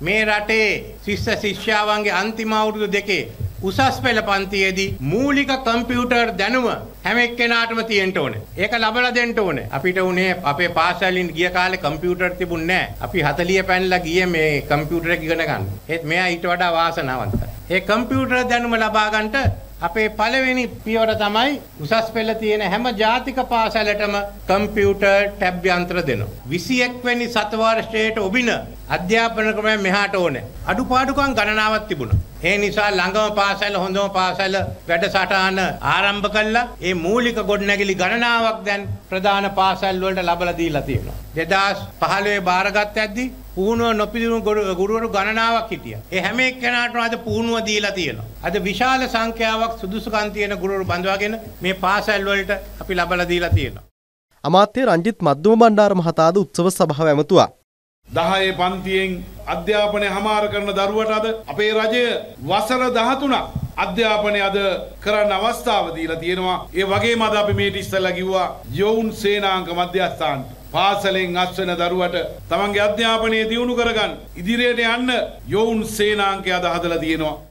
මේ රටේ ශිෂ්‍ය ශිෂ්‍යාවන්ගේ අන්තිම අවුරුදු දෙකේ උසස් පෙළ පන්තියේදී මූලික කම්පියුටර් දැනුම හැම එක්කෙනාටම තියෙන්න ඕනේ. ඒක ලබලා දෙන්න ඕනේ. අපිට උනේ අපේ පාසලින් ගිය කාලේ කම්පියුටර් තිබුණේ නැහැ. අපි 40 පැනලා ගියේ මේ කම්පියුටර් එක ඉගෙන ගන්න. ඒත් මෙයා ඊට වඩා වාසනාවන්තයි. ඒ කම්පියුටර් දැනුම ලබා ගන්නට අපේ පළවෙනි පියවර තමයි උසස් පෙළ තියෙන හැම ජාතික පාසලටම කම්පියුටර් ටැබ් යන්ත්‍ර දෙනවා. 21 වෙනි සතවර්ෂයට ඔබින අධ්‍යාපන ක්‍රමය මෙහාට ඕනේ. අඩුපාඩුකම් ගණනාවක් තිබුණා. ඒ නිසා ළඟම පාසල හොඳම පාසල වැඩසටහන ආරම්භ කළා. ඒ මූලික ගොඩනැගිලි ගණනාවක් දැන් ප්‍රධාන පාසල් වලට ලබලා දීලා තියෙනවා. 2015 බාරගත් ඇද්දි පුහුණුව නොපිළිගුණු ගුරුවරු ගණනාවක් හිටියා. ඒ හැම එක්කෙනාටම අද පුහුණුව දීලා තියෙනවා. අද විශාල සංඛ්‍යාවක් සුදුසුකම් තියෙන ගුරුවරු බඳවාගෙන මේ පාසල් වලට අපි ලබලා දීලා තියෙනවා. අමාත්‍ය රංජිත් මද්දුම බණ්ඩාර මහතාද උත්සව සභාව ඇමතුවා. දහයේ පන්තියෙන් අධ්‍යාපනය හමාර කරන දරුවට අද අපේ රජය වසර දහතුනක් අධ්‍යාපනය අද කරන්න අවස්ථාව දීලා තියෙනවා. ඒ වගේම අද අපි මේට ඉස්සෙල්ලා කිව්වා යොවුන් සේනාංක මධ්‍යස්ථානට පාසලෙන් අස්වෙන දරුවට තමන්ගේ අධ්‍යාපනය දියුණු කරගන්න ඉදිරියට යන්න යොවුන් සේනාංකය අද හදලා තියෙනවා.